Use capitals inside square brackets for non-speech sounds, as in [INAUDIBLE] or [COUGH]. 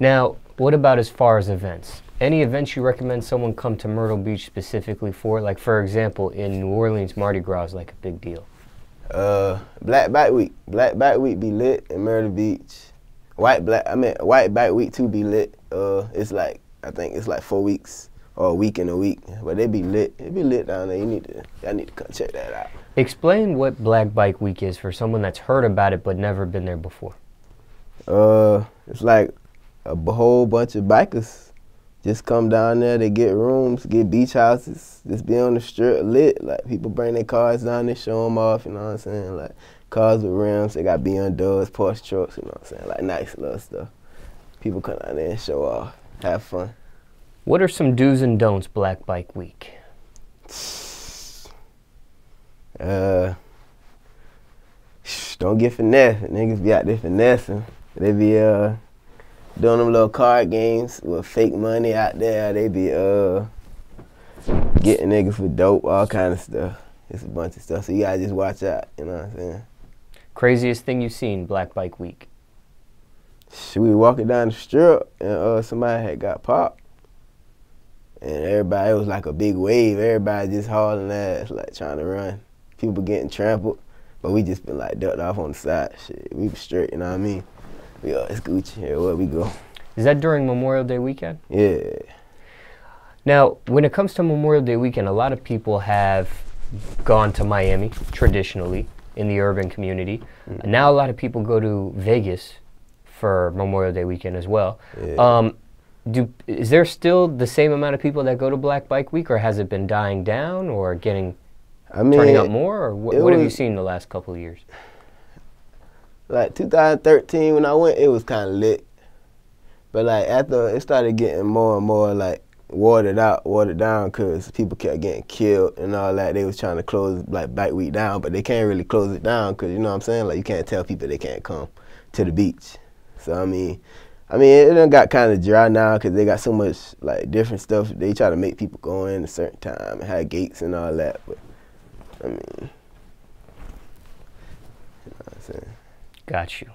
Now, what about as far as events? Any events you recommend someone come to Myrtle Beach specifically for? Like, for example, in New Orleans, Mardi Gras is like a big deal. Uh, Black Bike Week. Black Bike Week be lit in Myrtle Beach. White Black, I mean White Bike Week too be lit. Uh, it's like I think it's like four weeks or a week in a week, but they be lit. It be lit down there. You need to, y'all need to come check that out. Explain what Black Bike Week is for someone that's heard about it but never been there before. Uh, it's like a whole bunch of bikers just come down there. They get rooms, get beach houses, just be on the strip lit. Like people bring their cars down there, show them off. You know what I'm saying? Like cars with rims. They got BMWs, Porsche trucks. You know what I'm saying? Like nice little stuff. People come down there and show off, have fun. What are some do's and don'ts Black Bike Week? [SIGHS] Uh, don't get finessed. Niggas be out there finessing. They be uh doing them little card games with fake money out there. They be uh getting niggas for dope, all kind of stuff. It's a bunch of stuff. So you gotta just watch out. You know what I'm saying? Craziest thing you've seen Black Bike Week? Shit, we walking down the strip and uh somebody had got popped. And everybody, it was like a big wave. Everybody just hauling ass, like trying to run. People getting trampled. But we just been like ducked off on the side. Shit, we was straight, you know what I mean? We uh, it's Gucci here, where we go. Is that during Memorial Day weekend? Yeah. Now, when it comes to Memorial Day weekend, a lot of people have gone to Miami traditionally in the urban community. Now, a lot of people go to Vegas for Memorial Day weekend as well. Yeah. Um, do is there still the same amount of people that go to Black Bike Week, or has it been dying down, or getting I mean, turning up more, or wh- what have you was- seen the last couple of years? Like 2013 when I went, it was kind of lit. But like after it started getting more and more like watered out, watered down, because people kept getting killed and all that. They was trying to close like Bike Week down, but they can't really close it down because you know what I'm saying. Like you can't tell people they can't come to the beach. So I mean, I mean it done got kind of dry now because they got so much like different stuff. They try to make people go in a certain time and have gates and all that. But I mean, you know what I'm saying. Got you.